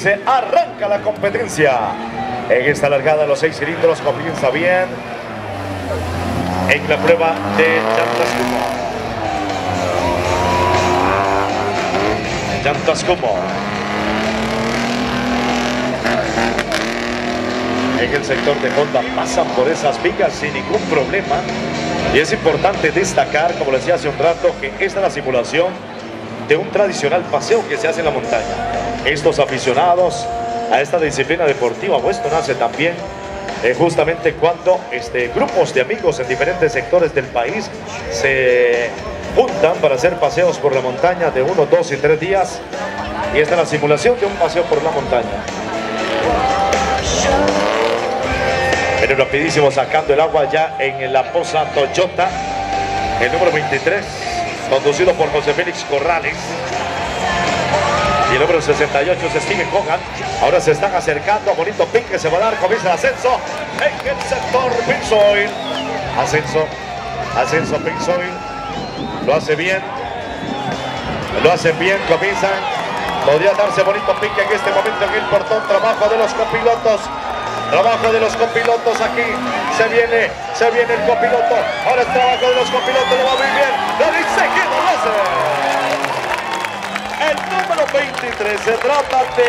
Se arranca la competencia. En esta largada los seis cilindros comienza bien. En la prueba de llantas como. Llantas como. En el sector de Honda pasan por esas vigas sin ningún problema. Y es importante destacar, como les decía hace un rato, que esta es la simulación de un tradicional paseo que se hace en la montaña estos aficionados a esta disciplina deportiva. Esto nace también eh, justamente cuando este, grupos de amigos en diferentes sectores del país se juntan para hacer paseos por la montaña de uno, dos y tres días. Y esta es la simulación de un paseo por la montaña. Pero rapidísimo sacando el agua ya en la poza Toyota, el número 23, conducido por José Félix Corrales. Y el número 68 es Steven Hogan. Ahora se están acercando. Bonito pique se va a dar. Comienza el ascenso en el sector Pink Ascenso. Ascenso Pink Lo hace bien. Lo hacen bien. Comienzan. Podría darse bonito pique en este momento en el portón. Trabajo de los copilotos. Trabajo de los copilotos aquí. Se viene, se viene el copiloto. Ahora es trabajo de los copilotos. Lo va muy bien. Lo dice que lo